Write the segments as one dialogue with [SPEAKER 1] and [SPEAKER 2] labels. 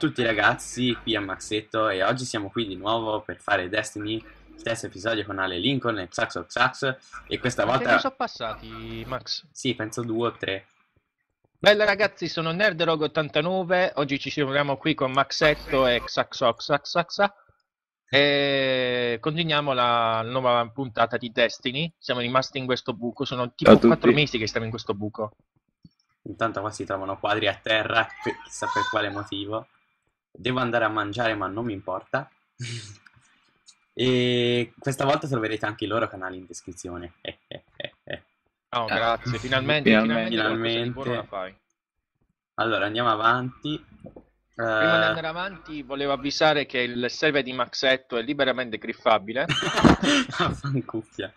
[SPEAKER 1] tutti ragazzi, qui è Maxetto e oggi siamo qui di nuovo per fare Destiny, il terzo episodio con Ale Lincoln e Xax Xax e questa
[SPEAKER 2] Quanti
[SPEAKER 1] volta...
[SPEAKER 2] anni sono passati, Max?
[SPEAKER 1] Sì, penso due o tre.
[SPEAKER 2] Bella ragazzi, sono Nerderog89, oggi ci troviamo qui con Maxetto e Xaxoxaxaxa e continuiamo la nuova puntata di Destiny, siamo rimasti in questo buco, sono tipo. 4 mesi che stiamo in questo buco.
[SPEAKER 1] Intanto qua si trovano quadri a terra, per- chissà per quale motivo. Devo andare a mangiare ma non mi importa. e questa volta troverete anche i loro canali in descrizione. Eh, eh, eh, eh.
[SPEAKER 2] Oh,
[SPEAKER 3] Ah.
[SPEAKER 2] grazie, finalmente,
[SPEAKER 3] Finalmente.
[SPEAKER 2] finalmente,
[SPEAKER 1] Finalmente.
[SPEAKER 2] buono la fai.
[SPEAKER 1] Allora, andiamo avanti.
[SPEAKER 2] Prima di
[SPEAKER 1] Eh,
[SPEAKER 2] andare avanti volevo avvisare che il server di Maxetto è liberamente griffabile
[SPEAKER 1] Fancuffia.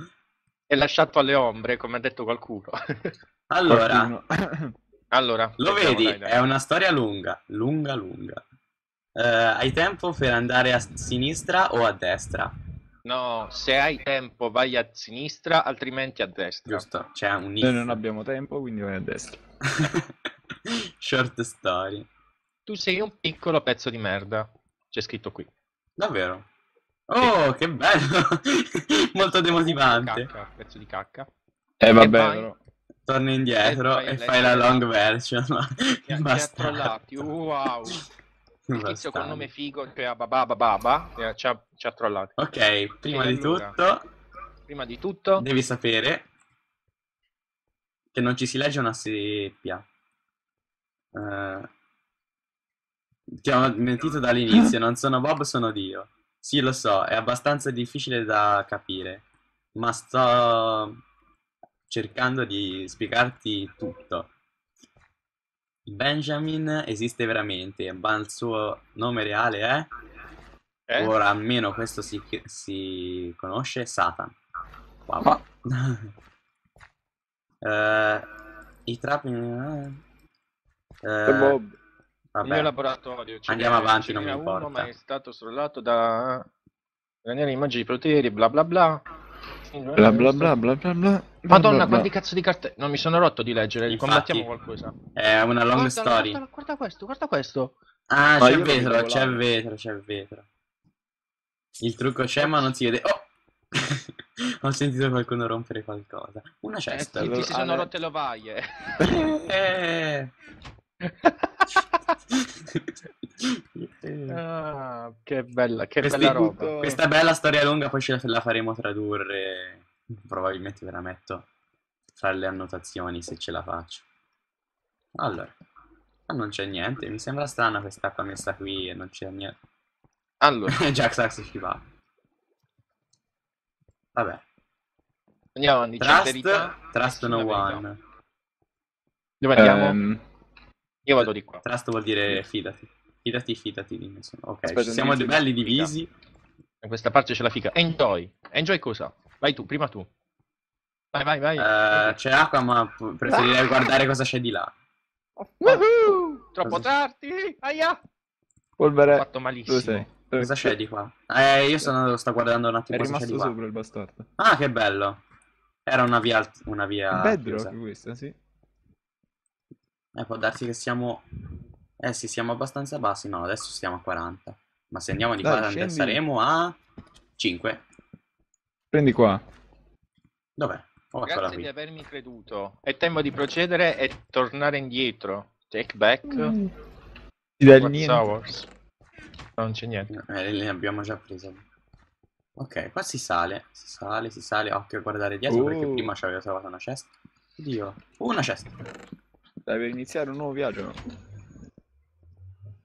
[SPEAKER 2] e lasciato alle ombre, come ha detto qualcuno.
[SPEAKER 1] Allora,
[SPEAKER 2] allora,
[SPEAKER 1] Lo
[SPEAKER 2] vediamo,
[SPEAKER 1] vedi,
[SPEAKER 2] dai, dai.
[SPEAKER 1] è una storia lunga, lunga, lunga. Eh, hai tempo per andare a sinistra o a destra?
[SPEAKER 2] No, se hai tempo vai a sinistra, altrimenti a destra.
[SPEAKER 1] Giusto, c'è un
[SPEAKER 3] Noi non abbiamo tempo, quindi vai a destra.
[SPEAKER 1] Short story.
[SPEAKER 2] Tu sei un piccolo pezzo di merda. C'è scritto qui.
[SPEAKER 1] Davvero? Oh, che bello! Molto demotivante.
[SPEAKER 2] Cacca, pezzo di cacca.
[SPEAKER 3] Eh vabbè,
[SPEAKER 2] vai?
[SPEAKER 3] però.
[SPEAKER 1] Torna indietro
[SPEAKER 2] E
[SPEAKER 1] e
[SPEAKER 2] fai
[SPEAKER 1] fai la long version.
[SPEAKER 2] Ti ha, ti ha
[SPEAKER 1] Bastardo.
[SPEAKER 2] trollati. Wow. Il tizio
[SPEAKER 1] Bastardo.
[SPEAKER 2] nome figo, cioè Bababa Baba, eh, ci ha, ci ha trollati.
[SPEAKER 1] Ok, prima di
[SPEAKER 2] allora?
[SPEAKER 1] tutto
[SPEAKER 2] Prima di tutto,
[SPEAKER 1] devi sapere che non ci si legge una seppia. Eh, ti ho mentito dall'inizio, non sono Bob, sono Dio. Sì, lo so, è abbastanza difficile da capire, ma sto cercando di spiegarti tutto. Benjamin esiste veramente, ma il suo nome reale è?
[SPEAKER 2] eh?
[SPEAKER 1] Ora almeno questo si, si conosce, Satan. Wow.
[SPEAKER 3] Ma-
[SPEAKER 1] Eh, I trappi... eh,
[SPEAKER 3] E Bob.
[SPEAKER 2] Il
[SPEAKER 1] vabbè.
[SPEAKER 2] mio laboratorio.
[SPEAKER 1] Andiamo avanti, non mi
[SPEAKER 2] n'era uno,
[SPEAKER 1] importa.
[SPEAKER 2] ma è stato strollato da Daniele immagini di poteri, bla bla bla.
[SPEAKER 3] Bla bla bla bla bla bla.
[SPEAKER 2] Madonna,
[SPEAKER 3] bla, bla.
[SPEAKER 2] quanti cazzo di carte. Non mi sono rotto di leggere.
[SPEAKER 1] Infatti.
[SPEAKER 2] Combattiamo qualcosa.
[SPEAKER 1] È una long
[SPEAKER 2] Guarda,
[SPEAKER 1] story.
[SPEAKER 2] Guarda, guarda questo, guarda questo.
[SPEAKER 1] Ah, c'è vetro, c'è vetro, c'è il vetro. Il trucco c'è, ma non si vede. Oh! Ho sentito qualcuno rompere qualcosa. Una
[SPEAKER 2] Eh,
[SPEAKER 1] cesta.
[SPEAKER 2] ti, ti si sono
[SPEAKER 3] Ale-
[SPEAKER 2] rotte le ovaie.
[SPEAKER 1] Eh.
[SPEAKER 2] Ah, che bella, che
[SPEAKER 1] Questi-
[SPEAKER 2] bella roba.
[SPEAKER 1] Questa bella storia lunga poi ce la, la faremo tradurre. Probabilmente ve la metto fra le annotazioni se ce la faccio. Allora, ma non c'è niente. Mi sembra strana quest'acqua messa qui e non c'è niente.
[SPEAKER 2] Allora,
[SPEAKER 1] Jack Sax ci va. Vabbè.
[SPEAKER 2] andiamo avanti.
[SPEAKER 1] Trust, trust no one.
[SPEAKER 2] Dove andiamo?
[SPEAKER 3] Ehm,
[SPEAKER 2] Io vado di qua.
[SPEAKER 1] Trust vuol dire fidati. Fidati, fidati di nessuno. Ok,
[SPEAKER 3] Aspetta,
[SPEAKER 1] ci siamo
[SPEAKER 3] mi
[SPEAKER 1] belli divisi.
[SPEAKER 2] In questa parte c'è la fica. Enjoy. Enjoy cosa? Vai tu, prima tu. Vai, vai, vai.
[SPEAKER 1] Eh, c'è acqua, ma preferirei guardare cosa c'è di là.
[SPEAKER 2] Woohoo! Troppo
[SPEAKER 1] Cosa-
[SPEAKER 2] tardi. Aia. Ho
[SPEAKER 3] polvere.
[SPEAKER 2] fatto
[SPEAKER 3] Dove
[SPEAKER 2] malissimo.
[SPEAKER 3] sei?
[SPEAKER 1] Cosa c'è di qua? Eh, io sono, sto guardando un
[SPEAKER 3] È
[SPEAKER 1] attimo cosa c'è di
[SPEAKER 3] rimasto
[SPEAKER 1] qua.
[SPEAKER 3] sopra il bastardo.
[SPEAKER 1] Ah, che bello. Era una via, una via
[SPEAKER 3] Bedrock questa, sì.
[SPEAKER 1] Eh, può darsi che siamo... Eh sì, siamo abbastanza bassi. No, adesso stiamo a 40. Ma se andiamo di
[SPEAKER 3] Dai,
[SPEAKER 1] qua
[SPEAKER 3] scendi.
[SPEAKER 1] saremo a 5.
[SPEAKER 3] Prendi qua.
[SPEAKER 1] Dov'è? Oh,
[SPEAKER 2] Grazie di avermi creduto. È tempo di procedere e tornare indietro. Take back.
[SPEAKER 3] Ti dà il
[SPEAKER 2] What's
[SPEAKER 3] niente.
[SPEAKER 2] ours? Non c'è niente.
[SPEAKER 1] Eh, le abbiamo già preso. Ok, qua si sale, si sale, si sale. Occhio a guardare dietro perché
[SPEAKER 3] Oh.
[SPEAKER 1] prima ci avevo trovato una cesta. Oddio. Uh, una cesta.
[SPEAKER 3] Dai, per iniziare un nuovo viaggio.
[SPEAKER 1] Dai,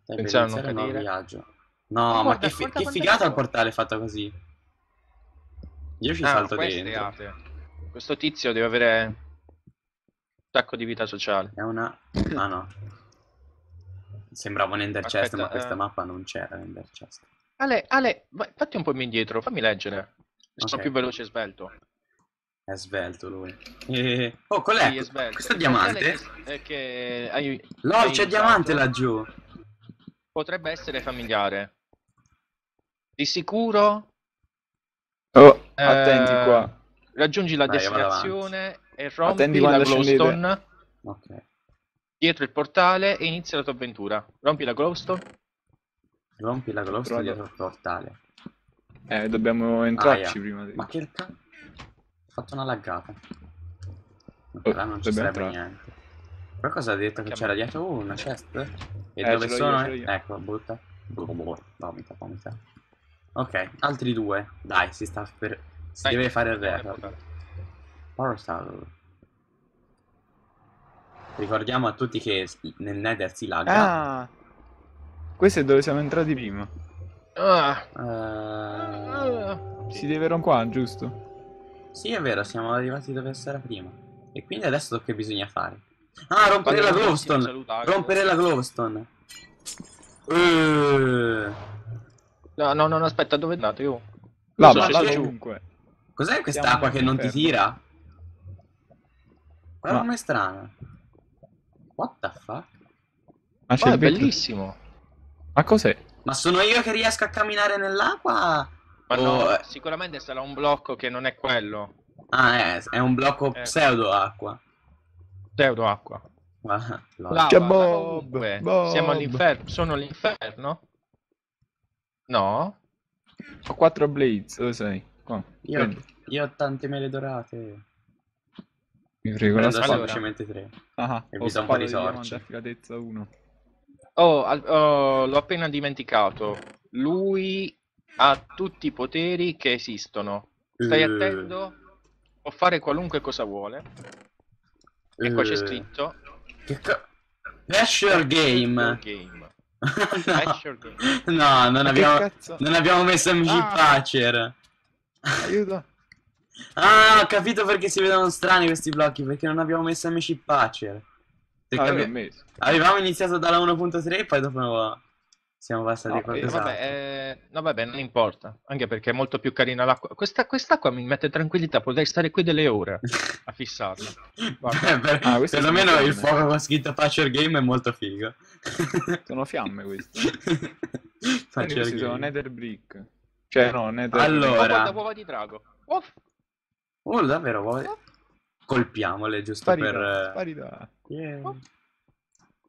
[SPEAKER 1] per iniziare un nuovo viaggio. No,
[SPEAKER 2] Ma
[SPEAKER 1] ma,
[SPEAKER 2] guarda,
[SPEAKER 1] che, fi-
[SPEAKER 2] guarda
[SPEAKER 1] che figata il portale fatto così. Io ci
[SPEAKER 2] Ah,
[SPEAKER 1] salto dentro.
[SPEAKER 2] Questo tizio deve avere un sacco di vita sociale.
[SPEAKER 1] È una... Ah no. Sembrava un ender chest,
[SPEAKER 2] Aspetta,
[SPEAKER 1] ma questa
[SPEAKER 2] eh.
[SPEAKER 1] mappa non c'era l'ender chest.
[SPEAKER 2] Ale, Ale, fatti un po' indietro, fammi leggere. Sono
[SPEAKER 1] Ok.
[SPEAKER 2] più veloce e svelto.
[SPEAKER 1] È svelto lui. Eh, Oh, qual è?
[SPEAKER 2] Sì, è svelto.
[SPEAKER 1] Questo
[SPEAKER 2] Il
[SPEAKER 1] diamante?
[SPEAKER 2] È che, è che hai-
[SPEAKER 1] LOL, c'è diamante laggiù.
[SPEAKER 2] Potrebbe essere familiare. Di sicuro
[SPEAKER 3] Oh,
[SPEAKER 2] Eh,
[SPEAKER 3] attenti qua.
[SPEAKER 2] raggiungi la
[SPEAKER 1] vado
[SPEAKER 2] destinazione e rompi la glowstone
[SPEAKER 1] Ok.
[SPEAKER 2] dietro il portale e inizia la tua avventura. Rompi la glowstone.
[SPEAKER 1] Rompi la glowstone
[SPEAKER 3] Trovato.
[SPEAKER 1] dietro il portale.
[SPEAKER 3] Eh, dobbiamo entrarci
[SPEAKER 1] Aia.
[SPEAKER 3] prima di...
[SPEAKER 1] Ma che ca... Ho fatto una laggata. Ancora non ci sarebbe
[SPEAKER 3] entrare.
[SPEAKER 1] niente. Qualcosa ha detto che c'era dietro uh, una chest? E
[SPEAKER 3] Eh,
[SPEAKER 1] dove sono?
[SPEAKER 3] io, io.
[SPEAKER 1] Ecco, butta. Vomita, vomita. Ok, altri due. Dai, si sta per... Si
[SPEAKER 2] Dai,
[SPEAKER 1] deve fare il record. Portal. Ricordiamo a tutti che nel Nether si lagga.
[SPEAKER 3] Ah! Questo è dove siamo entrati prima.
[SPEAKER 2] Ah,
[SPEAKER 1] Eh,
[SPEAKER 2] ah.
[SPEAKER 3] Si deve rompere qua, giusto?
[SPEAKER 1] Sì, è vero, siamo arrivati dove era prima. E quindi adesso che bisogna fare? Ah, rompere la glowstone! Rompere la glowstone! Eh,
[SPEAKER 2] No, no, no, aspetta, dove andate io?
[SPEAKER 3] Là,
[SPEAKER 2] so
[SPEAKER 3] là, là.
[SPEAKER 1] Cos'è quest'acqua che non ti tira? Guarda
[SPEAKER 3] No.
[SPEAKER 1] com'è strana. What the fuck?
[SPEAKER 3] Ma c'è
[SPEAKER 2] Oh, è bellissimo.
[SPEAKER 3] Ma cos'è?
[SPEAKER 1] Ma sono io che riesco a camminare nell'acqua?
[SPEAKER 2] Ma
[SPEAKER 1] Oh,
[SPEAKER 2] no,
[SPEAKER 1] eh.
[SPEAKER 2] sicuramente sarà un blocco che non è quello.
[SPEAKER 1] Ah, è, è un blocco
[SPEAKER 2] Eh.
[SPEAKER 1] pseudo acqua.
[SPEAKER 2] Pseudo acqua.
[SPEAKER 1] Lol.
[SPEAKER 2] Lava,
[SPEAKER 3] Bob. Bob.
[SPEAKER 2] Siamo all'inferno. Sono all'inferno? No?
[SPEAKER 3] Ho quattro blades, dove sei? Qua.
[SPEAKER 1] Io,
[SPEAKER 3] Prendi.
[SPEAKER 1] io ho tante mele dorate.
[SPEAKER 3] Mi frego la
[SPEAKER 2] Allora.
[SPEAKER 1] semplicemente tre.
[SPEAKER 3] Ah,
[SPEAKER 1] E do un po' di
[SPEAKER 3] 1.
[SPEAKER 2] Oh, oh, l'ho appena dimenticato. Lui ha tutti i poteri che esistono. Stai
[SPEAKER 1] Eh,
[SPEAKER 2] attento? Può fare qualunque cosa vuole. E qua c'è
[SPEAKER 1] eh,
[SPEAKER 2] scritto
[SPEAKER 1] Che co- Pressure game.
[SPEAKER 2] Game.
[SPEAKER 1] no, no, non abbiamo, non abbiamo messo MG
[SPEAKER 3] Ah.
[SPEAKER 1] Patcher.
[SPEAKER 3] Aiuto!
[SPEAKER 1] Ah, ho capito perché si vedono strani questi blocchi, perché non abbiamo messo Patcher. Perché
[SPEAKER 3] Ah,
[SPEAKER 1] abbi-
[SPEAKER 3] l'ho messo.
[SPEAKER 1] avevamo iniziato dalla 1.3 e poi dopo siamo passati
[SPEAKER 3] No,
[SPEAKER 1] a
[SPEAKER 2] Eh, vabbè, eh, no, vabbè, non importa. Anche perché è molto più carina l'acqua. Questa, quest'acqua mi mette tranquillità. Potrei stare qui delle ore a fissarla. Guarda.
[SPEAKER 1] Eh, per-
[SPEAKER 3] Ah,
[SPEAKER 1] perlomeno il fuoco con scritto Patcher Game è molto figo.
[SPEAKER 3] Sono fiamme queste.
[SPEAKER 1] Patcher
[SPEAKER 3] questi sono
[SPEAKER 1] Game.
[SPEAKER 3] nether brick. Cioè, no, nether
[SPEAKER 1] Allora.
[SPEAKER 2] Oh, guarda, uova di drago. Uff.
[SPEAKER 1] Oh, davvero, vuoi? Colpiamole giusto
[SPEAKER 3] Sparità,
[SPEAKER 1] per... eh,
[SPEAKER 3] sparità.
[SPEAKER 1] yeah.
[SPEAKER 2] Oh.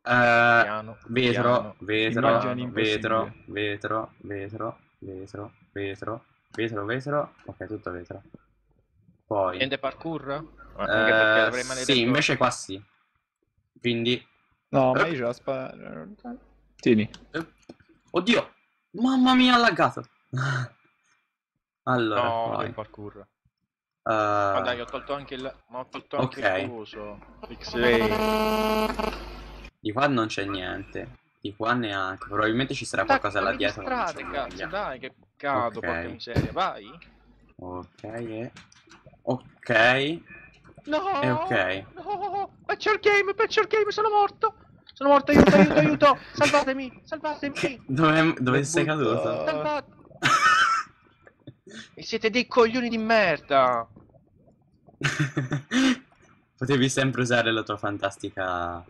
[SPEAKER 1] Eh,
[SPEAKER 2] Piano,
[SPEAKER 1] vetro,
[SPEAKER 2] piano.
[SPEAKER 1] vetro, vetro,
[SPEAKER 3] impossibili.
[SPEAKER 1] vetro, vetro, vetro, vetro, vetro, vetro, ok, tutto vetro. Poi,
[SPEAKER 2] Niente parkour?
[SPEAKER 1] eh,
[SPEAKER 2] Anche perché avrei maledetto.
[SPEAKER 1] sì, invece qua sì. Quindi,
[SPEAKER 3] No, ma
[SPEAKER 1] Eh.
[SPEAKER 3] io ce la spada. Tieni.
[SPEAKER 1] eh, oddio, mamma mia, ha laggato. allora,
[SPEAKER 2] No,
[SPEAKER 1] poi,
[SPEAKER 2] parkour.
[SPEAKER 1] eh,
[SPEAKER 2] Ma dai, ho tolto anche il. Ma ho tolto anche
[SPEAKER 1] Ok.
[SPEAKER 2] il coso. X-ray.
[SPEAKER 1] Di qua non c'è niente. Di qua neanche. Probabilmente ci sarà qualcosa là dietro.
[SPEAKER 2] Strade, cazzo, dai, che cado,
[SPEAKER 1] Ok.
[SPEAKER 2] porca miseria. Vai.
[SPEAKER 1] Ok, e... Ok.
[SPEAKER 2] No!
[SPEAKER 1] E ok.
[SPEAKER 2] No! Patcher game, patcher game, sono morto! Sono morto, aiuto, aiuto, aiuto! Salvatemi, salvatemi!
[SPEAKER 1] Dove, dove sei caduto?
[SPEAKER 2] Salvate! E siete dei coglioni di merda!
[SPEAKER 1] Potevi sempre usare la tua fantastica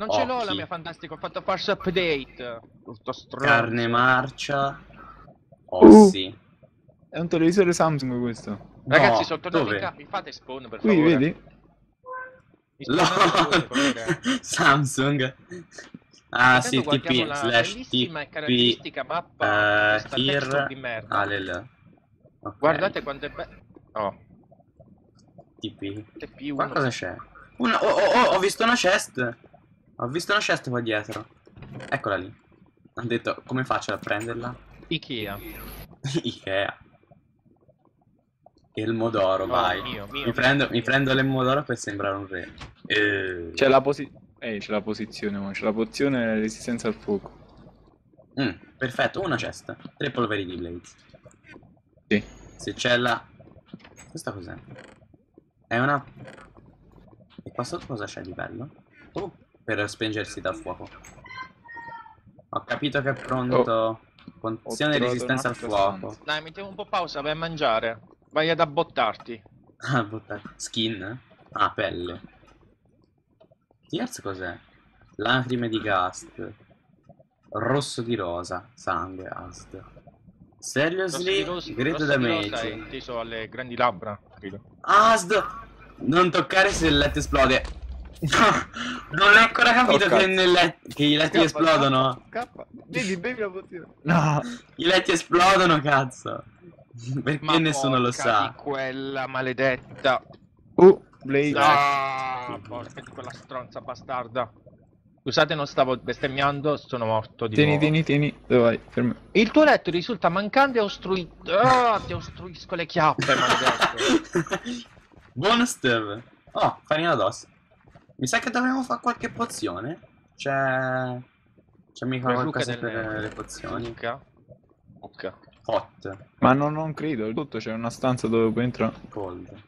[SPEAKER 2] Non ce l'ho la mia fantastica, ho fatto false update! Tutto stronzo.
[SPEAKER 1] carne marcia.
[SPEAKER 3] Uh.
[SPEAKER 1] Ossi.
[SPEAKER 3] È un televisore Samsung questo.
[SPEAKER 2] Ragazzi,
[SPEAKER 1] No,
[SPEAKER 2] sono tornato
[SPEAKER 1] dove?
[SPEAKER 2] in capo, mi fate spawn per
[SPEAKER 3] Qui,
[SPEAKER 2] favore.
[SPEAKER 3] vedi?
[SPEAKER 2] Favore.
[SPEAKER 1] Samsung. Ah sì, TP
[SPEAKER 2] la
[SPEAKER 1] slash
[SPEAKER 2] bellissima e
[SPEAKER 1] TP
[SPEAKER 2] caratteristica mappa
[SPEAKER 1] eh,
[SPEAKER 2] sta texture
[SPEAKER 1] here
[SPEAKER 2] di merda.
[SPEAKER 1] Alel. Ok,
[SPEAKER 2] Guardate quanto è bello. Oh,
[SPEAKER 1] TP.
[SPEAKER 2] TP1.
[SPEAKER 1] Qua cosa c'è? Una- oh, oh, oh, ho visto una chest. Ho visto una chest qua dietro. Eccola lì. Ho detto, come faccio a prenderla?
[SPEAKER 2] Ikea.
[SPEAKER 1] Ikea. Il modoro,
[SPEAKER 2] No,
[SPEAKER 1] vai.
[SPEAKER 2] mio, mio,
[SPEAKER 1] mi,
[SPEAKER 2] mio,
[SPEAKER 1] prendo,
[SPEAKER 2] mio.
[SPEAKER 1] mi prendo il modoro per sembrare un re. Eh.
[SPEAKER 3] C'è la posizione. Eh, c'è la posizione, ma c'è la pozione e resistenza al fuoco.
[SPEAKER 1] Mm, perfetto, una cesta. Tre polveri di blades.
[SPEAKER 3] Sì.
[SPEAKER 1] Se c'è la... Questa cos'è? È una... E qua sotto cosa c'è di bello? Oh, per spingersi dal fuoco. Ho capito che è pronto. Condizione di resistenza al fuoco.
[SPEAKER 3] stanza.
[SPEAKER 2] Dai, mettiamo un po' pausa, vai a mangiare. Vai ad abbottarti.
[SPEAKER 1] Ah, buttare. Skin? Ah, pelle. Tears cos'è? Lacrime di Gast. Rosso di rosa. Sangue, Ast. Seriously?
[SPEAKER 2] Rosso
[SPEAKER 1] Great
[SPEAKER 2] di rosa è
[SPEAKER 1] damage.
[SPEAKER 2] inteso alle grandi labbra, credo.
[SPEAKER 1] Asd! Non toccare se il letto esplode. Non hai ancora capito
[SPEAKER 3] Oh,
[SPEAKER 1] che, nelle- che i letti
[SPEAKER 3] Scappa,
[SPEAKER 1] esplodono?
[SPEAKER 3] Scappa, bevi, bevi la pozione. No.
[SPEAKER 1] I letti esplodono, cazzo. Perché
[SPEAKER 2] Ma
[SPEAKER 1] nessuno lo sa?
[SPEAKER 2] di quella maledetta.
[SPEAKER 3] Uh, Blaze.
[SPEAKER 2] Ah, porca di quella stronza bastarda. Scusate, non stavo bestemmiando, sono morto di
[SPEAKER 3] Tieni,
[SPEAKER 2] nuovo.
[SPEAKER 3] tieni, tieni. Dove vai? Fermo.
[SPEAKER 2] Il tuo letto risulta mancante e ostruito. Ah, ti ostruisco le chiappe, maledetto.
[SPEAKER 1] Buono Steve. Oh, farina d'ossa. Mi sa che dovremmo fare qualche pozione. C'è... C'è mica
[SPEAKER 2] Per Luca
[SPEAKER 1] qualcosa
[SPEAKER 2] delle-
[SPEAKER 1] per le pozioni.
[SPEAKER 2] Luca. Luca.
[SPEAKER 1] Hot,
[SPEAKER 3] Ma no, non credo. Tutto c'è una stanza dove puoi entrare.
[SPEAKER 1] cold.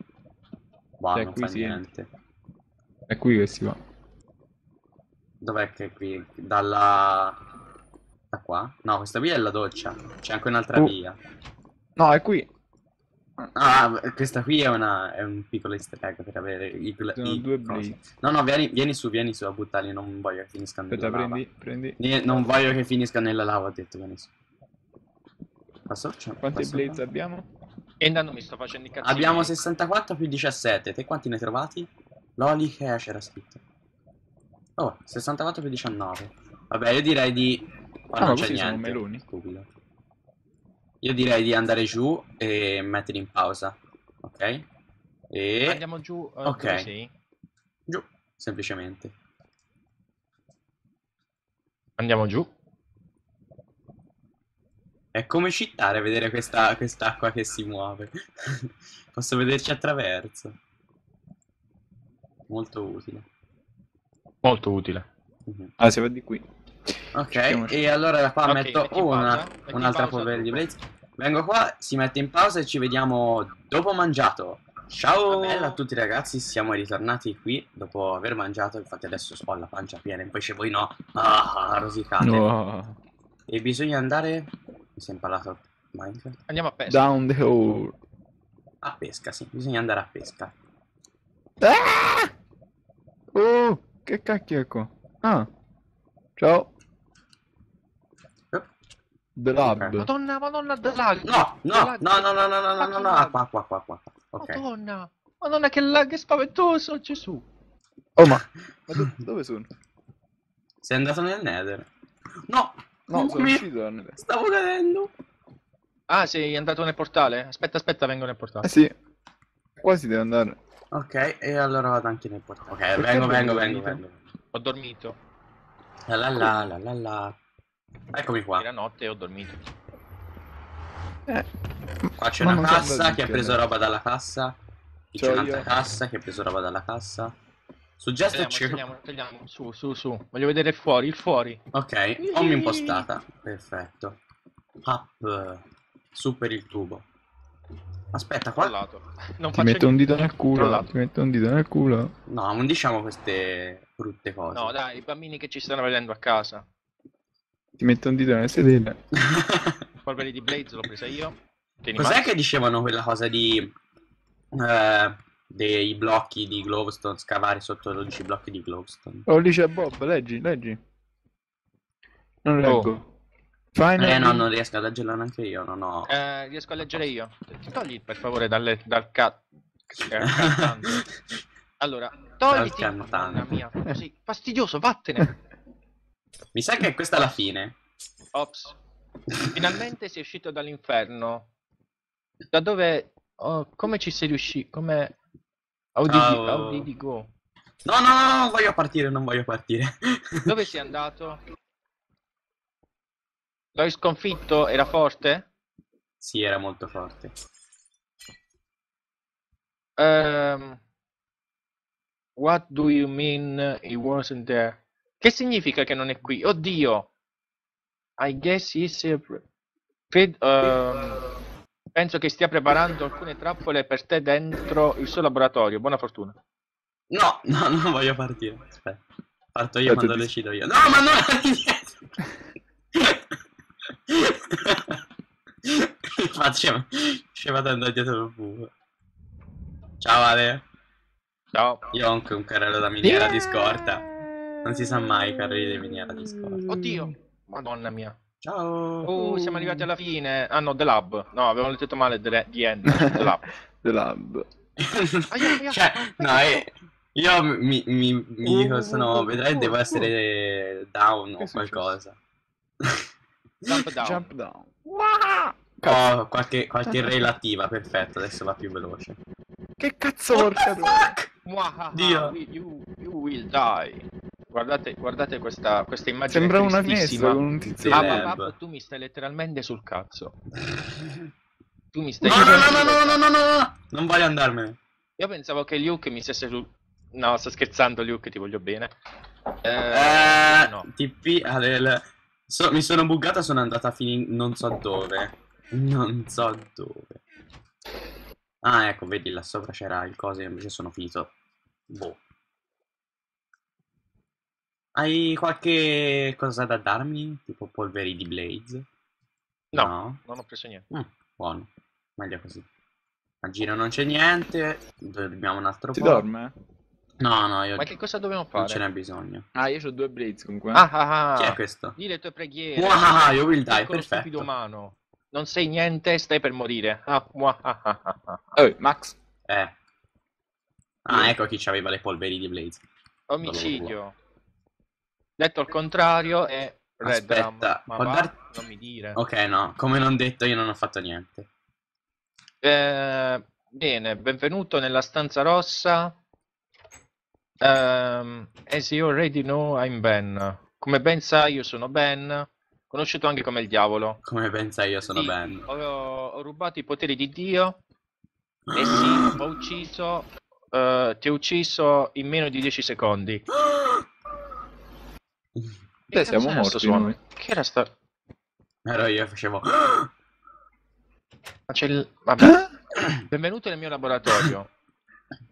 [SPEAKER 1] Boh,
[SPEAKER 3] Cioè,
[SPEAKER 1] non
[SPEAKER 3] qui
[SPEAKER 1] fa
[SPEAKER 3] sì.
[SPEAKER 1] niente.
[SPEAKER 3] È qui che si va.
[SPEAKER 1] Dov'è che è qui? Dalla... Da qua? No, questa via è la doccia. C'è anche un'altra
[SPEAKER 3] Oh.
[SPEAKER 1] via.
[SPEAKER 3] No, è qui.
[SPEAKER 1] Ah, questa qui è, una, è un piccolo easter egg per avere i,
[SPEAKER 3] Sono
[SPEAKER 1] i
[SPEAKER 3] due. Blaze.
[SPEAKER 1] No, no, vieni, vieni su, vieni su a buttarli, non voglio che finiscano
[SPEAKER 3] Aspetta,
[SPEAKER 1] nella lava.
[SPEAKER 3] prendi, prendi.
[SPEAKER 1] Nie- Non voglio che finiscano nella lava, ho detto, vieni su. Qua sopra c'è-
[SPEAKER 3] Quanti
[SPEAKER 1] qua sopra?
[SPEAKER 3] Blaze abbiamo?
[SPEAKER 2] E andando mi sto facendo i cazzi.
[SPEAKER 1] Abbiamo
[SPEAKER 2] miei.
[SPEAKER 1] 64 più 17, te quanti ne hai trovati? Loli che c'era scritto. Oh, 64 più 19. Vabbè, io direi di... Qua
[SPEAKER 3] Ah,
[SPEAKER 1] non c'è
[SPEAKER 3] questi sono
[SPEAKER 1] niente.
[SPEAKER 3] meloni.
[SPEAKER 1] Stupido. Io direi di andare giù e mettere in pausa. Ok? E...
[SPEAKER 2] Andiamo giù. eh,
[SPEAKER 1] Ok. Giù, semplicemente.
[SPEAKER 2] Andiamo giù.
[SPEAKER 1] È come cittare vedere questa quest'acqua che si muove. Posso vederci attraverso. Molto utile.
[SPEAKER 2] Molto utile.
[SPEAKER 1] Mhm.
[SPEAKER 3] Ah, si va di qui.
[SPEAKER 1] Ok, e allora da qua
[SPEAKER 2] Ok,
[SPEAKER 1] metto una, un'altra polvere di. Blaze. Vengo qua, si mette in pausa e ci vediamo dopo mangiato. Ciao! Bella a tutti ragazzi, siamo ritornati qui dopo aver mangiato, infatti adesso ho la pancia piena, invece voi no. Ah, rosicate.
[SPEAKER 3] No.
[SPEAKER 1] E bisogna andare... Mi si è impalato Minecraft?
[SPEAKER 2] Andiamo a pesca.
[SPEAKER 3] Down the hole.
[SPEAKER 1] A pesca, sì, bisogna andare a pesca.
[SPEAKER 3] Ah! Oh, che cacchio è qua? Ah. Ciao. The Lab.
[SPEAKER 2] Madonna, madonna, da lag.
[SPEAKER 1] No, no, no, no, no, no, no, no, no, no, qua, qua, qua, qua, qua. Ok.
[SPEAKER 2] Madonna. Madonna, che lag che spaventoso, Gesù.
[SPEAKER 3] Oh, ma... ma do- dove sono?
[SPEAKER 1] Sei andato nel nether? No!
[SPEAKER 3] No,
[SPEAKER 1] non
[SPEAKER 3] sono
[SPEAKER 1] qui.
[SPEAKER 3] uscito da nelle-
[SPEAKER 1] Stavo cadendo!
[SPEAKER 2] Ah, sei andato nel portale? Aspetta, aspetta, vengo nel portale.
[SPEAKER 3] Eh sì. Quasi deve andare.
[SPEAKER 1] Ok, e allora vado anche nel portale. Ok,
[SPEAKER 3] Perché
[SPEAKER 1] vengo, vengo, vengo, vengo.
[SPEAKER 2] Ho dormito.
[SPEAKER 1] La la la la la la. Eccomi qua.
[SPEAKER 2] Era notte ho dormito.
[SPEAKER 3] Eh.
[SPEAKER 1] Qua c'è una cassa che ha preso roba dalla cassa. Qui c'è un'altra
[SPEAKER 3] io.
[SPEAKER 1] cassa che ha preso roba dalla cassa. Su gesto
[SPEAKER 2] Saliamo,
[SPEAKER 1] c'è...
[SPEAKER 2] saliamo. Su, su, su. Voglio vedere il fuori, il fuori.
[SPEAKER 1] Ok, home impostata. Perfetto. Up. Su per il tubo. Aspetta, qua...
[SPEAKER 2] Non
[SPEAKER 3] Ti
[SPEAKER 2] faccio
[SPEAKER 3] metto un dito nel culo. Ti metto un dito nel culo.
[SPEAKER 1] No, non diciamo queste brutte cose.
[SPEAKER 2] No, dai, i bambini che ci stanno vedendo a casa.
[SPEAKER 3] Ti metto un dito nel sedere.
[SPEAKER 2] Polvere di Blaze l'ho presa io. Tieni
[SPEAKER 1] Cos'è
[SPEAKER 2] Max.
[SPEAKER 1] che dicevano quella cosa di... eh, dei blocchi di glowstone, scavare sotto 12 blocchi di glowstone?
[SPEAKER 3] Oh, lì c'è Bob. Leggi, leggi. Non leggo. Final.
[SPEAKER 1] Eh no, non riesco a leggerlo neanche io, non ho...
[SPEAKER 2] Eh, riesco a leggere io. Ti togli per favore dalle- dal cat. cantante. Allora, togliti. Mamma mia, così fastidioso, vattene.
[SPEAKER 1] Mi sa che questa è la fine.
[SPEAKER 2] Ops. Finalmente sei uscito dall'inferno. Da dove... oh, come ci sei riuscito? Come... How did,
[SPEAKER 1] Ciao.
[SPEAKER 2] you- how did you go?
[SPEAKER 1] No, no, no, non voglio partire, non voglio partire.
[SPEAKER 2] Dove sei andato? L'hai sconfitto? Era forte?
[SPEAKER 1] sì, era molto forte.
[SPEAKER 2] Ehm, what do you mean he wasn't there? Che significa che non è qui? Oddio! I guess he's... cred- ehm, penso che stia preparando alcune trappole per te dentro il suo laboratorio. Buona fortuna.
[SPEAKER 1] No, no, non voglio partire. Aspetta. Parto io
[SPEAKER 3] Aspetta,
[SPEAKER 1] quando
[SPEAKER 3] ti-
[SPEAKER 1] decido io. No, ma non Faccio, ci vado andare dietro il buco. Ciao Ale,
[SPEAKER 2] Ciao.
[SPEAKER 1] io ho anche un carrello da miniera di scorta. Non si sa mai carrelli di miniera di scorta.
[SPEAKER 2] Oddio! Madonna mia.
[SPEAKER 1] Ciao.
[SPEAKER 2] Oh, siamo arrivati alla fine. Ah no, The Lab. No, avevo letto male The, The End. The Lab.
[SPEAKER 3] The Lab.
[SPEAKER 2] Aia, aia.
[SPEAKER 1] cioè, no, è, Io mi, mi, mi dico,
[SPEAKER 3] Oh,
[SPEAKER 1] sono,
[SPEAKER 3] oh,
[SPEAKER 1] vedrai,
[SPEAKER 3] oh,
[SPEAKER 1] devo
[SPEAKER 3] oh.
[SPEAKER 1] essere down o qualcosa.
[SPEAKER 2] Jump down.
[SPEAKER 3] Jump down.
[SPEAKER 1] Ho qualche, qualche relativa, perfetto, adesso va più veloce.
[SPEAKER 3] Che cazzo porca
[SPEAKER 1] Dio.
[SPEAKER 2] you, you will die. Guardate, guardate questa, questa, immagine.
[SPEAKER 3] Sembra una finestra un.
[SPEAKER 2] Ah, ma, ma, tu mi stai letteralmente sul cazzo. tu mi stai.
[SPEAKER 1] No, no, no, no, no, no, no, no, Non voglio andarmene.
[SPEAKER 2] Io pensavo che Luke mi stesse sul. No, sto scherzando, Luke, ti voglio bene. Eh, no.
[SPEAKER 1] TP. Adel... So, mi sono buggata, sono andata fino non so dove. Non so dove. Ah, ecco, vedi, là sopra c'era il coso, invece sono finito. Boh. Hai qualche cosa da darmi? Tipo polveri di Blaze?
[SPEAKER 2] No, non ho preso niente.
[SPEAKER 1] Mm, buono. Meglio così. A giro non c'è niente. Dobbiamo un altro
[SPEAKER 3] Si
[SPEAKER 1] po'.
[SPEAKER 3] dorme?
[SPEAKER 1] No, no, io
[SPEAKER 2] Ma che cosa dobbiamo
[SPEAKER 1] non ce
[SPEAKER 2] fare?
[SPEAKER 1] n'è bisogno.
[SPEAKER 3] Ah, io ho due blades comunque.
[SPEAKER 2] Ah, ah, ah.
[SPEAKER 1] Chi è questo?
[SPEAKER 2] Di le tue preghiere.
[SPEAKER 1] Wow, you will die,
[SPEAKER 2] Piccolo stupido
[SPEAKER 1] perfetto.
[SPEAKER 2] umano. Non sei niente, stai per morire. Ah, muahaha.
[SPEAKER 3] Oh, Max.
[SPEAKER 1] Eh. Ah, ecco chi aveva le polveri di Blaze.
[SPEAKER 2] Omicidio. Detto al contrario è Red
[SPEAKER 1] Aspetta.
[SPEAKER 2] Ma
[SPEAKER 1] può
[SPEAKER 2] va?
[SPEAKER 1] dar-
[SPEAKER 2] Non mi dire.
[SPEAKER 1] Ok, no, come non detto io non ho fatto niente.
[SPEAKER 2] Eh, bene, benvenuto nella stanza rossa. Ehm, as you already know, I'm Ben. Come ben sai, io sono Ben, conosciuto anche come il diavolo.
[SPEAKER 1] Come pensa io sono
[SPEAKER 2] Sì,
[SPEAKER 1] Ben.
[SPEAKER 2] Ho, ho rubato i poteri di Dio e sì, ho ucciso, eh, ti ho ucciso in meno di 10 secondi. Che
[SPEAKER 3] Beh, siamo
[SPEAKER 2] era
[SPEAKER 3] morti
[SPEAKER 2] suono?
[SPEAKER 3] noi.
[SPEAKER 2] Che era sta...
[SPEAKER 1] Ero io facevo...
[SPEAKER 2] Ma c'è il... Vabbè. Benvenuto nel mio laboratorio.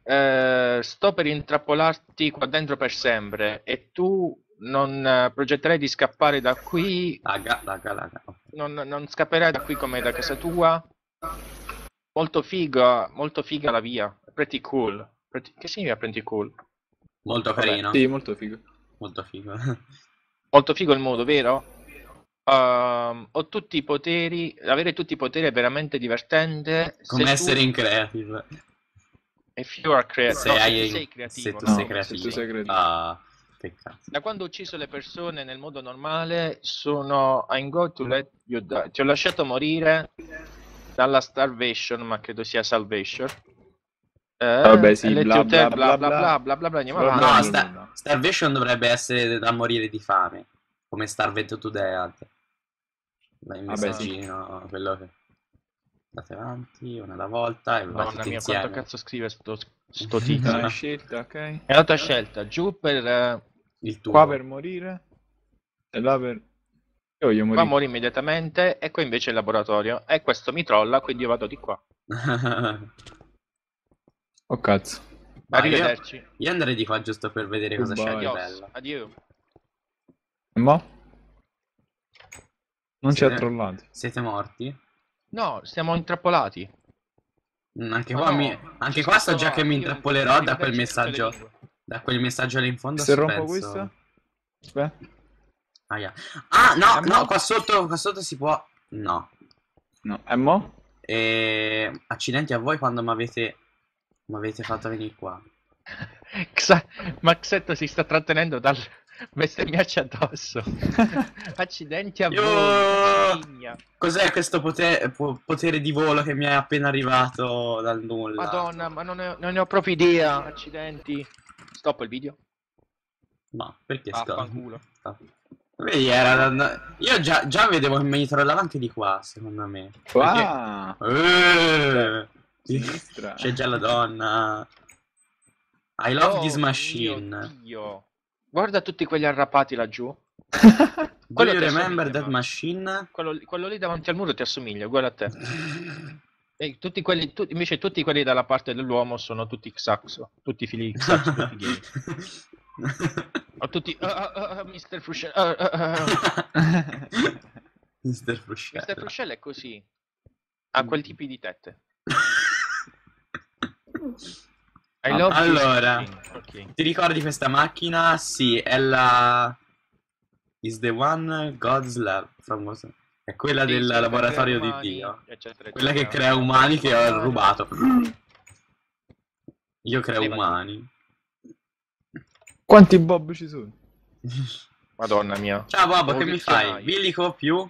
[SPEAKER 2] Eh, sto per intrappolarti qua dentro per sempre e tu non eh, progetterai di scappare da qui,
[SPEAKER 1] Laga, laga, laga.
[SPEAKER 2] non, non scapperai da qui come da casa tua. Molto figa, molto figa la via. Pretty cool. Pretty- Che significa pretty cool?
[SPEAKER 1] Molto
[SPEAKER 2] Vabbè,
[SPEAKER 1] carino.
[SPEAKER 3] Sì, molto figo.
[SPEAKER 1] Molto figo.
[SPEAKER 2] Molto figo il modo, vero? Ehm, ho tutti i poteri, avere tutti i poteri è veramente divertente. Se
[SPEAKER 1] Come
[SPEAKER 2] tu-
[SPEAKER 1] essere in creative.
[SPEAKER 2] If you are crea-
[SPEAKER 1] Se
[SPEAKER 2] no, se
[SPEAKER 1] hai-
[SPEAKER 2] tu sei creativo.
[SPEAKER 1] Se tu
[SPEAKER 2] no?
[SPEAKER 1] sei
[SPEAKER 3] se
[SPEAKER 1] creativo.
[SPEAKER 3] tu sei creativo.
[SPEAKER 1] Ah, che cazzo.
[SPEAKER 2] Da quando ho ucciso le persone nel modo normale, sono I'm going to let you die. Ti ho lasciato morire dalla starvation, ma credo sia salvation. Eh,
[SPEAKER 3] Vabbè, sì, bla, bla,
[SPEAKER 2] bla
[SPEAKER 3] bla,
[SPEAKER 2] bla
[SPEAKER 3] bla.
[SPEAKER 2] bla bla bla andiamo avanti.
[SPEAKER 1] No, sta- Starvation dovrebbe essere da morire di fame. Come Starved to Death. Vai in
[SPEAKER 3] Vabbè,
[SPEAKER 1] messaggino, quello che... Andate avanti, una alla volta e vai
[SPEAKER 2] Madonna mia,
[SPEAKER 1] insieme.
[SPEAKER 2] quanto cazzo scrive sto, sto
[SPEAKER 3] Una
[SPEAKER 2] tizio.
[SPEAKER 3] scelta, ok?
[SPEAKER 2] È la tua scelta, giù per... eh,
[SPEAKER 1] Il tuo.
[SPEAKER 3] Qua per morire. E là per... Io voglio
[SPEAKER 2] qua
[SPEAKER 3] morire.
[SPEAKER 2] muori immediatamente e qua invece è il laboratorio. E questo mi trolla, quindi io vado di qua.
[SPEAKER 3] Oh cazzo.
[SPEAKER 1] Ma io-
[SPEAKER 2] Arrivederci.
[SPEAKER 1] Io andrei di qua giusto per vedere cosa c'è di bello.
[SPEAKER 2] Addio.
[SPEAKER 3] E mo? Non ci ha trollati.
[SPEAKER 1] Siete morti?
[SPEAKER 2] No, stiamo intrappolati.
[SPEAKER 1] Mm, Anche
[SPEAKER 2] Ma
[SPEAKER 1] qua,
[SPEAKER 2] no,
[SPEAKER 1] mi... Anche
[SPEAKER 2] sto
[SPEAKER 1] qua so già che mi intrappolerò da quel
[SPEAKER 2] arrivederci
[SPEAKER 1] messaggio. Da quel messaggio lì in fondo.
[SPEAKER 3] Se rompo
[SPEAKER 1] penso-
[SPEAKER 3] questo? Aspetta.
[SPEAKER 1] Ah, no,
[SPEAKER 3] Eh,
[SPEAKER 1] no,
[SPEAKER 3] mo?
[SPEAKER 1] qua sotto, qua sotto si può. No.
[SPEAKER 3] No. E mo?
[SPEAKER 1] E... Accidenti a voi quando mi avete. Mi avete fatto venire qua.
[SPEAKER 2] Xa- Maxetto si sta trattenendo dal bestemmiarci addosso. Accidenti a
[SPEAKER 1] Io-
[SPEAKER 2] voi. cigna.
[SPEAKER 1] Cos'è questo potere, po- potere di volo che mi è appena arrivato dal nulla?
[SPEAKER 2] Madonna, ma non ne, non ne ho proprio idea. Accidenti. Stop il video.
[SPEAKER 1] No, perché sto?
[SPEAKER 2] Vaffanculo.
[SPEAKER 1] sto- Vedi, era. Io già, già vedevo che mi trollava anche di qua, secondo me.
[SPEAKER 3] Qua!
[SPEAKER 1] Eh,
[SPEAKER 3] Sinistra.
[SPEAKER 1] C'è già la donna. I love
[SPEAKER 2] Oh
[SPEAKER 1] this machine.
[SPEAKER 2] Dio. Guarda tutti quegli arrapati laggiù.
[SPEAKER 1] Do
[SPEAKER 2] Quello
[SPEAKER 1] you remember that
[SPEAKER 2] ma-
[SPEAKER 1] machine?
[SPEAKER 2] Quello, quello lì davanti al muro ti assomiglia, uguale a te. E tutti quelli, tu- invece tutti quelli dalla parte dell'uomo sono tutti Xaxo, tutti figli Xaxo, tutti gay. O tutti uh, uh, uh, Mr. Fruscello. uh.
[SPEAKER 1] Mr. Frusciella.
[SPEAKER 2] Mr. Fruscello è così. Ha quel tipo di tette. I
[SPEAKER 1] Ah,
[SPEAKER 2] love this
[SPEAKER 1] allora.
[SPEAKER 2] machine. Ok.
[SPEAKER 1] Ti ricordi questa macchina? Sì, è la... Is the one God's love what- È quella
[SPEAKER 2] Sì,
[SPEAKER 1] del
[SPEAKER 2] sì,
[SPEAKER 1] laboratorio di
[SPEAKER 2] umani,
[SPEAKER 1] Dio.
[SPEAKER 2] eccetera,
[SPEAKER 1] Quella che crea umani che ho rubato. Io creo umani.
[SPEAKER 3] Quanti Bob ci sono?
[SPEAKER 2] Madonna mia.
[SPEAKER 1] Ciao Bob, che mi fai? Bilico più?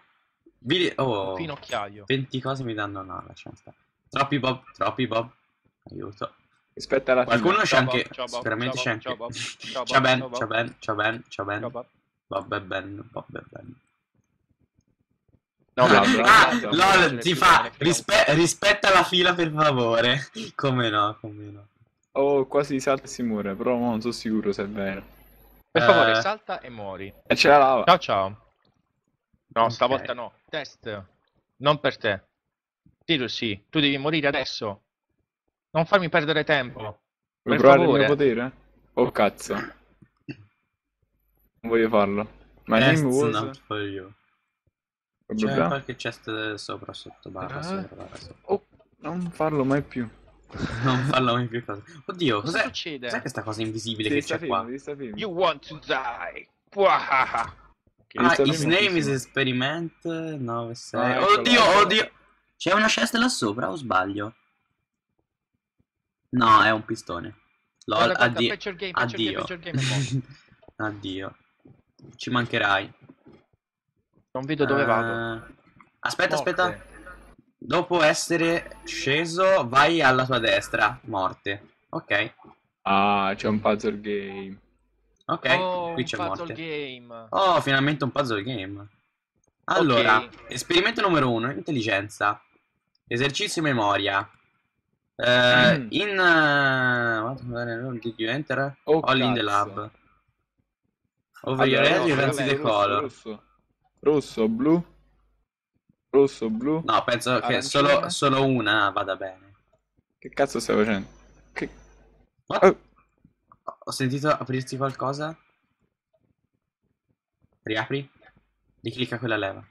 [SPEAKER 1] Bili... Oh,
[SPEAKER 2] finocchiaio.
[SPEAKER 1] 20 cose mi danno no, lasciamo stare. Troppi Bob, troppi Bob. Aiuto.
[SPEAKER 3] Aspetta la
[SPEAKER 1] Qualcuno c'è
[SPEAKER 2] Ciao, Bob,
[SPEAKER 1] anche...
[SPEAKER 2] ciao, Bob,
[SPEAKER 1] Sicuramente c'è anche...
[SPEAKER 2] Bob, ciao, Bob, ciao,
[SPEAKER 1] Ben,
[SPEAKER 2] ciao,
[SPEAKER 1] Ben, ciao Ben, ciao Ben.
[SPEAKER 2] Bob.
[SPEAKER 1] Bob è Ben, Bob è Ben.
[SPEAKER 2] No,
[SPEAKER 3] bravo,
[SPEAKER 1] Ah,
[SPEAKER 3] bravo.
[SPEAKER 1] LOL, ti fa... rispe- rispetta la fila per favore. Come no, come no.
[SPEAKER 3] Oh, quasi salta e si muore, però non sono sicuro se è vero.
[SPEAKER 2] Per favore,
[SPEAKER 1] Eh.
[SPEAKER 2] salta e muori.
[SPEAKER 3] E c'è la lava.
[SPEAKER 2] Ciao ciao. No,
[SPEAKER 1] Ok.
[SPEAKER 2] stavolta no. Test. Non per te. Tiro sì. Tu devi morire adesso. Non farmi perdere tempo.
[SPEAKER 3] Vuoi
[SPEAKER 2] per
[SPEAKER 3] provare
[SPEAKER 2] favore.
[SPEAKER 3] il mio potere? Oh cazzo. Non voglio farlo. My
[SPEAKER 1] Test
[SPEAKER 3] name was...
[SPEAKER 1] not for you.
[SPEAKER 3] Che
[SPEAKER 1] C'è qualche chest sopra, sotto, barra,
[SPEAKER 3] Ah.
[SPEAKER 1] sopra, barra, sopra.
[SPEAKER 3] Oh, non farlo mai più.
[SPEAKER 1] Non farlo mai più cosa. Oddio,
[SPEAKER 2] Cosa
[SPEAKER 1] cos'è?
[SPEAKER 2] succede?
[SPEAKER 1] Cos'è questa cosa invisibile
[SPEAKER 3] Devi
[SPEAKER 1] che c'è qua?
[SPEAKER 3] fermo.
[SPEAKER 2] You want to die.
[SPEAKER 3] Devi
[SPEAKER 1] Ah, his name is experiment 96.
[SPEAKER 3] Ah,
[SPEAKER 1] oddio, oddio. C'è una chest là sopra o sbaglio? No, è un pistone. LOL,
[SPEAKER 2] Guarda, guarda,
[SPEAKER 1] addio.
[SPEAKER 2] Patcher Game, Patcher Game,
[SPEAKER 1] Addio.
[SPEAKER 2] Game morto.
[SPEAKER 1] addio. Ci mancherai.
[SPEAKER 2] Non vedo dove vado.
[SPEAKER 1] Eh, Aspetta,
[SPEAKER 2] Morte.
[SPEAKER 1] aspetta. Dopo essere sceso, vai alla tua destra. Morte. Ok.
[SPEAKER 3] Ah, c'è un puzzle game.
[SPEAKER 1] Ok,
[SPEAKER 2] oh,
[SPEAKER 1] qui c'è morte.
[SPEAKER 2] game.
[SPEAKER 1] Oh, finalmente un puzzle game. Allora,
[SPEAKER 2] Ok.
[SPEAKER 1] esperimento numero uno, intelligenza. Esercizio memoria.
[SPEAKER 3] Mm.
[SPEAKER 1] In... Uh, did you enter?
[SPEAKER 3] Oh,
[SPEAKER 1] All in the
[SPEAKER 3] cazzo.
[SPEAKER 1] lab. Over your
[SPEAKER 3] Allora,
[SPEAKER 1] head you can
[SPEAKER 3] rosso,
[SPEAKER 1] see the
[SPEAKER 3] rosso,
[SPEAKER 1] color.
[SPEAKER 3] Rosso, rosso, blu. Rosso, blu.
[SPEAKER 1] No, penso che solo, solo una vada bene.
[SPEAKER 3] Che cazzo stai facendo? Che... Oh,
[SPEAKER 1] Ho sentito aprirsi qualcosa? Riapri? Riclicca quella leva.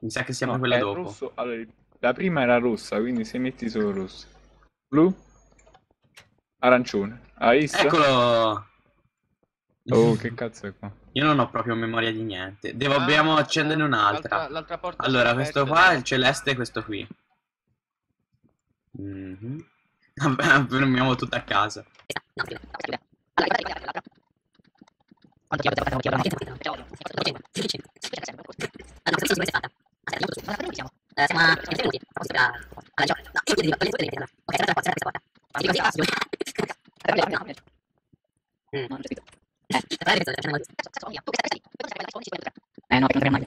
[SPEAKER 1] Mi sa che si apre
[SPEAKER 3] no,
[SPEAKER 1] quella dopo.
[SPEAKER 3] rosso. Allora, la prima era rossa, quindi se metti solo rosso. Blu. Arancione. Hai visto?
[SPEAKER 1] Eccolo!
[SPEAKER 3] Oh, che cazzo è qua?
[SPEAKER 1] Io non ho proprio memoria di niente. Devo,
[SPEAKER 2] Ah,
[SPEAKER 1] dobbiamo accenderne
[SPEAKER 2] eh,
[SPEAKER 1] un'altra.
[SPEAKER 2] l'altra- porta
[SPEAKER 1] Allora, questo qua è il celeste e questo qui. Mhm. Vabbè, fermiamo tutto a caso.
[SPEAKER 4] Eh no, perché non mai.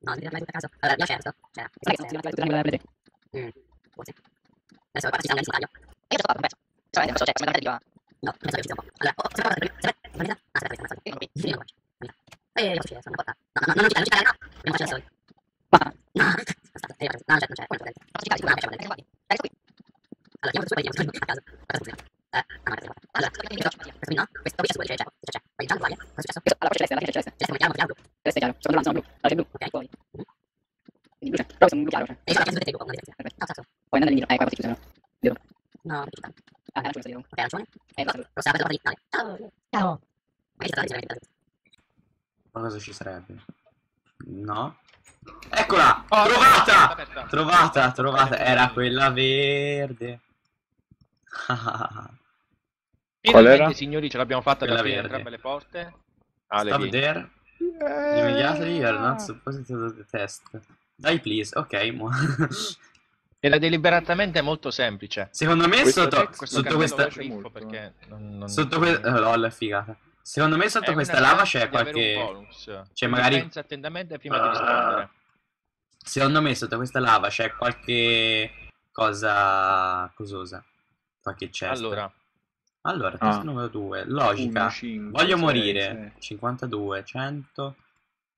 [SPEAKER 4] No, devi andare a caso. Allora, abbiamo scelto. Cioè, sai che non ti vedere. Mm, forse. Adesso qua ci siamo nel sudario. E io sto qua, non penso. Cioè, non so, cioè, come dire No, penso che ci sia un po'. Allora, oh, se guarda, se guarda, ah, aspetta, aspetta, aspetta. Qui, qui, qui. Eh, cosa succede? Sono una porta. No, no, no, non ci cade, non ci cade, no. Abbiamo fatto solo. No, aspetta, eh, no, non c'è, non c'è, quello dentro. No, ci cade, sicuramente c'è uno dentro. Guarda, qui. Allora, chiamo su e vediamo a caso. Cosa succede? Eh, ah, no, questo qua. Allora, questo, questo qui no, questo qui c'è su, c'è, c'è, c'è, c'è. Poi intanto vai, eh. Cosa è successo? Allora, c'è celeste, alla fine c'è celeste. Celeste, come chiamo, chiamo blu. Celeste è chiaro, secondo me sono blu. Allora c'è blu, ok, poi. Quindi blu c'è, però sono blu chiaro, cioè. E io la chiamo su una direzione. No, cazzo. Poi andare in giro, eh, qua si chiude, no? Vero? No, non ci sta. Ah, arancione, sto Ok, arancione. E rosa, blu. Rossa, aperta la porta di Ciao. Ciao. Ma che sta dicendo?
[SPEAKER 1] Ma cosa ci sarebbe? No? Eccola!
[SPEAKER 2] Oh,
[SPEAKER 1] trovata!
[SPEAKER 2] aperta, aperta.
[SPEAKER 1] Trovata, trovata. Era quella verde.
[SPEAKER 2] Finalmente,
[SPEAKER 3] era?
[SPEAKER 2] signori, ce l'abbiamo fatta
[SPEAKER 1] Quella
[SPEAKER 2] da aprire
[SPEAKER 1] verde.
[SPEAKER 2] entrambe le porte. Ah,
[SPEAKER 1] Stop there. Immediately you are not supposed to do the test. Dai, please. Ok, mo.
[SPEAKER 2] Era deliberatamente molto semplice.
[SPEAKER 1] Secondo me
[SPEAKER 3] Questo
[SPEAKER 1] sotto,
[SPEAKER 2] Questo
[SPEAKER 1] sotto questa...
[SPEAKER 2] perché non, non-
[SPEAKER 1] Sotto questa... Oh, lol, è figata. Secondo me sotto questa lava c'è qualche... C'è magari-
[SPEAKER 2] Pensa attentamente prima di rispondere.
[SPEAKER 1] Secondo me sotto questa lava c'è qualche cosa cososa. Qualche chest.
[SPEAKER 2] Allora,
[SPEAKER 1] Allora,
[SPEAKER 3] Ah.
[SPEAKER 1] test numero 2. Logica.
[SPEAKER 3] Uno, cinque,
[SPEAKER 1] Voglio
[SPEAKER 3] sei,
[SPEAKER 1] morire.
[SPEAKER 3] sei.
[SPEAKER 1] 52, 100.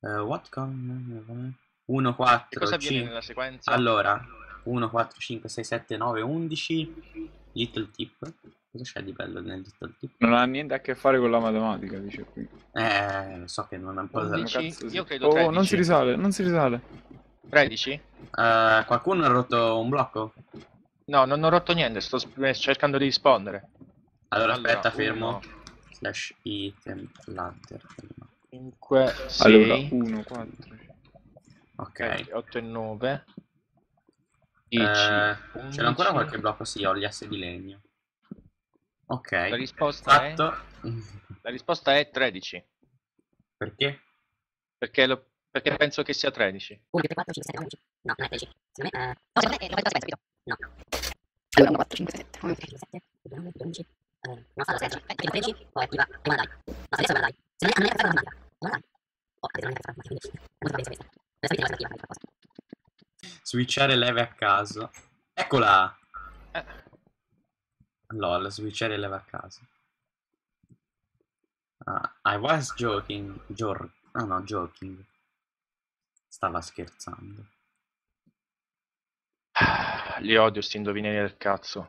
[SPEAKER 1] eh, what con... 1,
[SPEAKER 2] che
[SPEAKER 1] 4,
[SPEAKER 2] cosa avviene
[SPEAKER 1] 5.
[SPEAKER 2] nella sequenza?
[SPEAKER 1] Allora, 1, 4, 5, 6, 7, 9, 11. Little tip. Cosa c'è di bello nel little tip?
[SPEAKER 3] Non ha niente a che fare con la matematica, dice qui.
[SPEAKER 1] Eh, lo so che non è un po'...
[SPEAKER 3] Come
[SPEAKER 2] 11?
[SPEAKER 3] cazzo si-
[SPEAKER 2] Io credo
[SPEAKER 3] Oh,
[SPEAKER 2] 13.
[SPEAKER 3] non si risale, non si risale.
[SPEAKER 2] 13?
[SPEAKER 1] Eh, qualcuno ha rotto un blocco?
[SPEAKER 2] No, non ho rotto niente, sto sp- cercando di rispondere.
[SPEAKER 1] Allora,
[SPEAKER 2] Allora,
[SPEAKER 1] aspetta, fermo. Slash item ladder.
[SPEAKER 2] 5, 6,
[SPEAKER 3] Allora, 1, 4.
[SPEAKER 1] Ok.
[SPEAKER 2] 8 e 9, 10,
[SPEAKER 1] Eh,
[SPEAKER 2] 11.
[SPEAKER 1] C'è ancora qualche blocco? Sì, ho gli assi di legno. Ok.
[SPEAKER 2] La risposta è...
[SPEAKER 1] Fatto.
[SPEAKER 2] La risposta è 13.
[SPEAKER 1] Perché?
[SPEAKER 2] Perché, lo- perché penso che sia 13.
[SPEAKER 4] 1, 2, 3, 4, 5, 6, 11. No, non è 13. Secondo me, eh... No, secondo me è 90 aspetta, capito? No. Allora, 1, 4, 5, 7. 1, 3, 7, 2, 9, 11. Eh, no, fa la 16. Attiva 13, poi attiva prima dai. No, adesso guarda dai. Se non è, non è la matematica. Dai. Oh, se non è la matematica, quindi... Non so bene questa. Questa è la.
[SPEAKER 1] Switchare leve a caso. Eccola!
[SPEAKER 2] Eh,
[SPEAKER 1] LOL, switchare leve a caso. Ah, I was joking. Jor... No, no, joking. Stava scherzando.
[SPEAKER 2] li odio sti indovinelli del cazzo.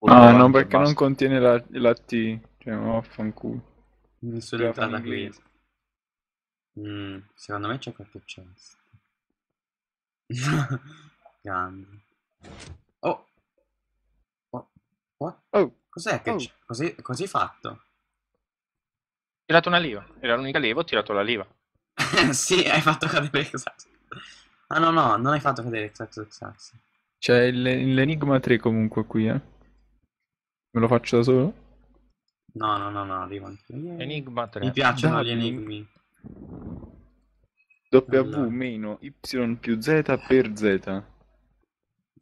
[SPEAKER 3] Ah,
[SPEAKER 2] Urlo
[SPEAKER 3] no, perché non contiene la, la T. Cioè, vaffanculo.
[SPEAKER 1] Mi sono entrata qui. Mm, secondo me c'è qualche chest. Grande. Oh. Oh. What?
[SPEAKER 3] Oh,
[SPEAKER 1] Cos'è che
[SPEAKER 3] Oh.
[SPEAKER 1] c'è? Così, così fatto?
[SPEAKER 2] Ho tirato una liva. Era l'unica leva, ho tirato la liva.
[SPEAKER 1] sì, hai fatto cadere Xax. Ah no, no, non hai fatto cadere Xax Xax.
[SPEAKER 3] c'è il- l'Enigma 3 comunque qui, eh. Me lo faccio da solo?
[SPEAKER 1] No, no, no, no, arrivo anch'io. Yeah.
[SPEAKER 2] Enigma 3.
[SPEAKER 1] Mi piacciono gli enigmi.
[SPEAKER 3] W
[SPEAKER 1] Allora.
[SPEAKER 3] meno Y più Z per Z.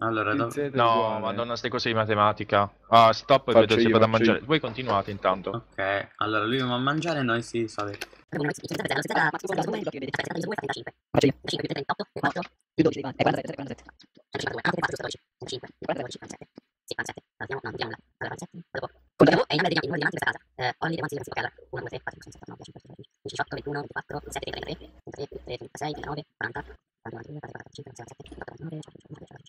[SPEAKER 1] Allora,
[SPEAKER 3] Più
[SPEAKER 1] dov-
[SPEAKER 3] Z è
[SPEAKER 2] No,
[SPEAKER 3] uguale.
[SPEAKER 2] madonna, ste cose di matematica. Ah, stop,
[SPEAKER 3] Faccio
[SPEAKER 2] vedo se
[SPEAKER 3] io,
[SPEAKER 2] vado a
[SPEAKER 3] faccio
[SPEAKER 2] mangiare.
[SPEAKER 3] io.
[SPEAKER 2] Voi continuate intanto.
[SPEAKER 1] ok, allora lui va a mangiare e noi si salve.
[SPEAKER 4] Faccio io. 5 più 38, più 4, più 12, è 47, 47. 152, ah, 4, 12, 5, 42, 57. Sì, 47. Allora, no, contiamola. Allora, 47, dopo. Contiamo, è dei numeri di questa casa. Eh, ogni dei quanti si allora, 1, 2, 3, 4, 5, 6, 7, 8, 9, 10, 11, 12, 18, 21, 24, 27, 33, 33, 33, 36, 39, 40, 42, 43, 45, 46, 47, 48, 49, 50, 51,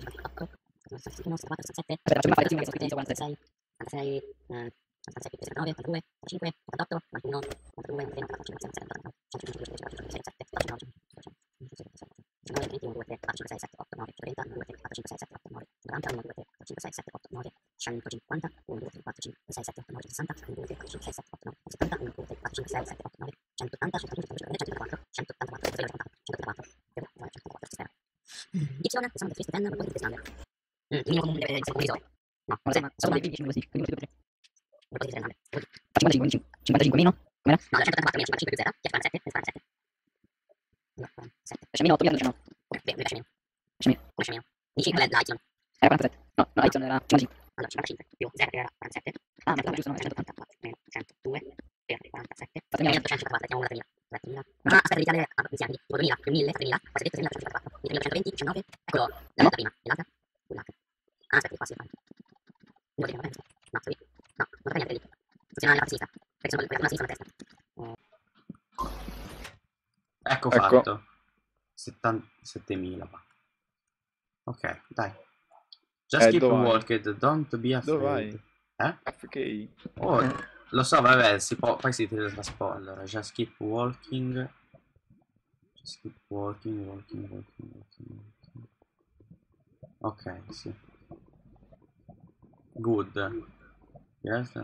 [SPEAKER 4] 54, 57, 64, 65, 66, 66, eh, 66, 69, 92, 95, 88, 91, 92, 93, 94, 95, 96, 97, 105, 106, 107, 19, 20, 21, 2, 3, 4, 5, 6, 7, 8, 9, 30, 1, 2, 3, 4, 5, 6, 7, 8, 9, 90, 1, 2, 3, 4, 5, 6, 7, 8, 9, 150, 1, 2, 3, 4, 5, 6, 7, 8, 9, 60, 1, 2, 3, 4, 5, 6, 7, 8, 9, 70, 1, 2, 3, 4, 5, 6, 7, 8, 9, 180, 181, 182, 184, 184, 184, 184, 184, Dictionary, sono tristi ten, poi tristi standard. Il minimo comune deve essere condivisore. No, non lo sai, ma sono dei 10 così, quindi 2 3. Non potete dire 55, 55 meno, com'era? No, 184 meno 55 più Z, che è 47, è 47. No, 47. Esce meno 8, mi 19. Ok, bene, esce meno. Esce meno, come esce meno? Dici qual è la Y? Era 47. No, no, la Y era 55. Allora, 55 più 0 che era 47. Ah, ma giusto, no, 184 meno 102 per 47. 1854, siamo 3000. 3000. Ah, aspetta, tirare ah, insieme, tipo 2000 più 1000, 3000, poi 700, 154, quindi 1120, 19, eccolo, la volta prima, e l'altra, l'altra. Ah, aspetta, qua si fa. Non voglio penso. No, lì. No, non fa niente lì. Funziona la sinistra, perché sono quella sinistra la testa.
[SPEAKER 1] Ecco,
[SPEAKER 3] Ecco.
[SPEAKER 1] fatto. 77.000 va. Ok, dai. Just
[SPEAKER 3] Eh,
[SPEAKER 1] keep walked, don't be afraid.
[SPEAKER 3] Dove vai?
[SPEAKER 1] Eh?
[SPEAKER 3] FK.
[SPEAKER 1] Oh, lo so, vabbè, si può, poi si teletrasporta. Allora, just keep walking. Just keep walking, walking, walking, walking. walking. Ok, sì. Good. Yes, eh,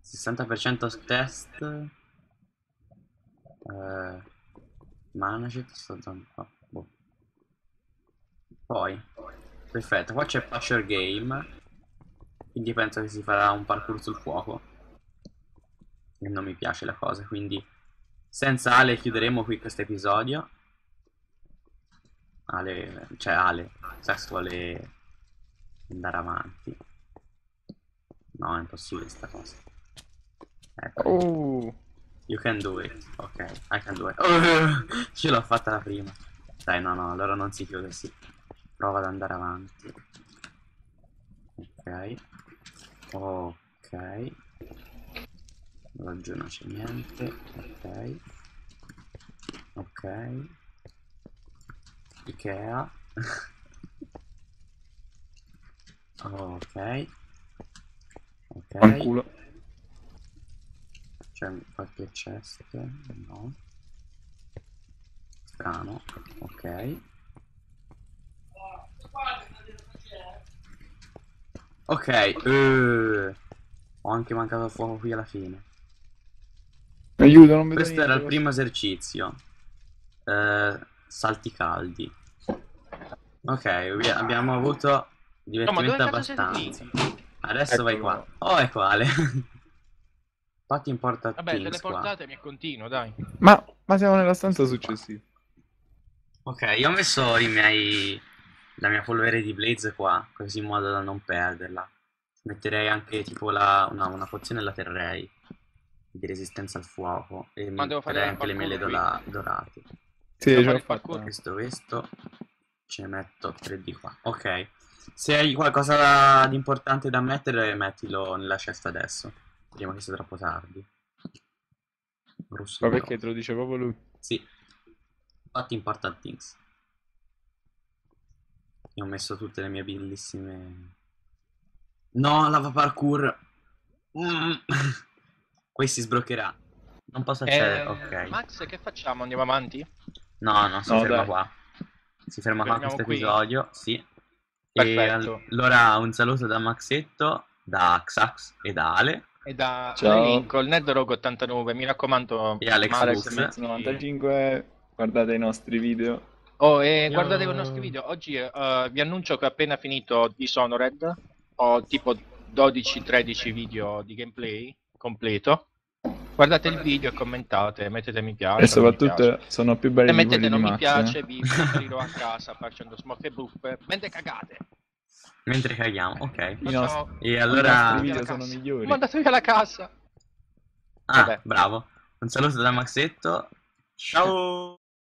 [SPEAKER 1] 60% test. Eh, manage sto zona qua. Boh. Poi, perfetto, qua c'è Pusher Game. Quindi penso che si farà un parkour sul fuoco. E non mi piace la cosa, quindi senza Ale chiuderemo qui questo episodio. Ale, cioè Ale, Sax vuole andare avanti. No, è impossibile sta cosa. Ecco,
[SPEAKER 3] Oh,
[SPEAKER 1] you can do it. Ok, I can do it. Oh, ce l'ho fatta la prima. Dai, no, no, allora non si chiude, sì. Prova ad andare avanti. Ok. Ok. Laggiù non c'è niente. Ok. Ok. Ikea. ok. Ok.
[SPEAKER 3] fanculo.
[SPEAKER 1] C'è qualche chest? No. Strano. Ok. Ok. eh, Ho anche mancato il fuoco qui alla fine.
[SPEAKER 3] Aiuto, non vedo
[SPEAKER 1] Questo era il
[SPEAKER 3] niente.
[SPEAKER 1] primo esercizio. Eh, salti caldi. Ok, abbiamo avuto
[SPEAKER 2] No,
[SPEAKER 1] Divertimento
[SPEAKER 2] siete
[SPEAKER 1] abbastanza. Adesso vai
[SPEAKER 3] Eccolo
[SPEAKER 1] qua. Oh, è quale? Fatti importa
[SPEAKER 2] Vabbè, teleportatemi e continuo, dai.
[SPEAKER 3] Ma, ma siamo nella stanza successiva.
[SPEAKER 1] Ok, io ho messo i miei... la mia polvere di Blaze qua, così in modo da non perderla. Metterei anche tipo la... una, una pozione la terrei di resistenza al fuoco e
[SPEAKER 2] Ma devo fare
[SPEAKER 1] anche le mele dola- dorate.
[SPEAKER 3] Sì, ce
[SPEAKER 2] parkour.
[SPEAKER 3] fatta.
[SPEAKER 1] Questo, questo, ce ne metto 3 di qua. Ok, se hai qualcosa di importante da mettere, mettilo nella cesta adesso, prima che sia troppo tardi. Russo
[SPEAKER 3] Ma perché te lo dice proprio lui?
[SPEAKER 1] Sì. Fatti important things. Io ho messo tutte le mie bellissime... No, lava parkour! Mm. Questi sbloccherà. Non posso accedere,
[SPEAKER 2] Eh,
[SPEAKER 1] ok.
[SPEAKER 2] Max, che facciamo? Andiamo avanti?
[SPEAKER 1] No, no, si
[SPEAKER 3] No,
[SPEAKER 1] ferma
[SPEAKER 3] dai.
[SPEAKER 1] qua. Si ferma qua questo episodio, sì. E
[SPEAKER 2] Perfetto.
[SPEAKER 1] allora un saluto da Maxetto, da Xax e da Ale.
[SPEAKER 2] E da
[SPEAKER 3] Ciao.
[SPEAKER 2] Lincoln, Nerdrog 89, mi raccomando.
[SPEAKER 1] E Alex
[SPEAKER 2] Max,
[SPEAKER 1] Books.
[SPEAKER 2] metti-
[SPEAKER 3] 95, guardate i nostri video.
[SPEAKER 2] Oh, e
[SPEAKER 1] Io-
[SPEAKER 2] guardate i nostri video. Oggi eh, vi annuncio che ho appena finito Dishonored. Ho tipo 12-13 video di gameplay completo. Guardate il video e commentate, mettete mi piace.
[SPEAKER 3] E soprattutto sono più belli
[SPEAKER 2] Se
[SPEAKER 3] di
[SPEAKER 2] mettete non mi
[SPEAKER 3] Max,
[SPEAKER 2] piace,
[SPEAKER 3] eh.
[SPEAKER 2] vi preferirò a casa facendo smoke e buff mentre cagate.
[SPEAKER 1] Mentre caghiamo, ok.
[SPEAKER 3] I
[SPEAKER 2] ciao.
[SPEAKER 1] E
[SPEAKER 3] I
[SPEAKER 1] allora...
[SPEAKER 3] nostri video sono
[SPEAKER 2] cassa.
[SPEAKER 3] migliori.
[SPEAKER 2] Mandate via la casa.
[SPEAKER 1] Ah,
[SPEAKER 2] vabbè.
[SPEAKER 1] bravo. Un saluto da Maxetto. Ciao!